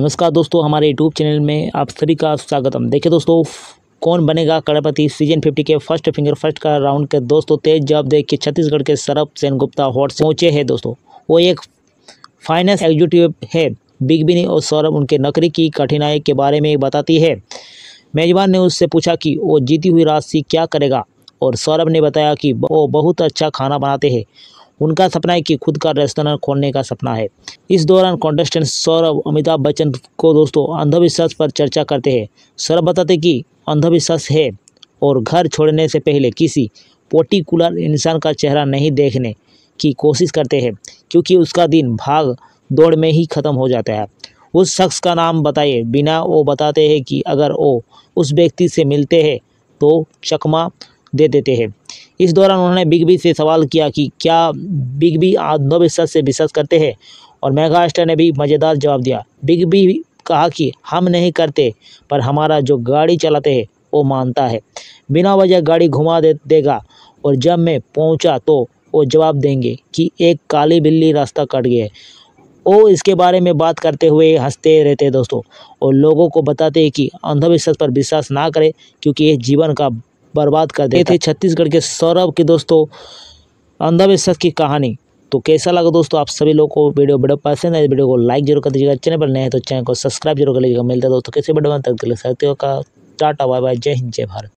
नमस्कार दोस्तों, हमारे यूट्यूब चैनल में आप सभी का स्वागतम। देखिए दोस्तों, कौन बनेगा कड़पति सीज़न 50 के फ़र्स्ट फिंगर फ़र्स्ट का राउंड के दोस्तों, तेज जवाब देख के छत्तीसगढ़ के सरब सेन गुप्ता हॉट से पहुँचे हैं दोस्तों। वो एक फाइनेंस एग्जीक्यूटिव है। बिग बिनी और सौरभ उनके नौकरी की कठिनाई के बारे में बताती है। मेजबान ने उससे पूछा कि वो जीती हुई राशि क्या करेगा? और सौरभ ने बताया कि वो बहुत अच्छा खाना बनाते हैं। उनका सपना है कि खुद का रेस्टोरेंट खोलने का सपना है। इस दौरान कॉन्टेस्टेंट सौरभ, अमिताभ बच्चन को दोस्तों अंधविश्वास पर चर्चा करते हैं। सौरभ बताते कि अंधविश्वास है और घर छोड़ने से पहले किसी पर्टिकुलर इंसान का चेहरा नहीं देखने की कोशिश करते हैं, क्योंकि उसका दिन भाग दौड़ में ही ख़त्म हो जाता है। उस शख्स का नाम बताइए। बिना वो बताते हैं कि अगर वो उस व्यक्ति से मिलते हैं तो चकमा दे देते हैं। इस दौरान उन्होंने बिग बी से सवाल किया कि क्या बिग बी आत्मविश्वास से विश्वास करते हैं? और मेगा ने भी मज़ेदार जवाब दिया, बिग बी कहा कि हम नहीं करते, पर हमारा जो गाड़ी चलाते हैं, वो मानता है। बिना वजह गाड़ी घुमा दे, देगा, और जब मैं पहुँचा तो वो जवाब देंगे कि एक काली बिल्ली रास्ता कट गया है। वो इसके बारे में बात करते हुए हँसते रहते दोस्तों, और लोगों को बताते हैं कि अंधविश्वास पर विश्वास ना करें, क्योंकि ये जीवन का बर्बाद कर देते थे छत्तीसगढ़ के सौरभ के दोस्तों, अंधविश्वास की कहानी। तो कैसा लगा दोस्तों आप सभी लोगों को? वीडियो बड़े पसंद है वीडियो को लाइक ज़रूर कर दीजिएगा। चैनल पर नए हैं तो चैनल को सब्सक्राइब ज़रूर कर लीजिएगा। मिलता है दोस्तों कैसे बड़े तक सकते हो का टाटा, बाय बाय, जय हिंद, जय भारत।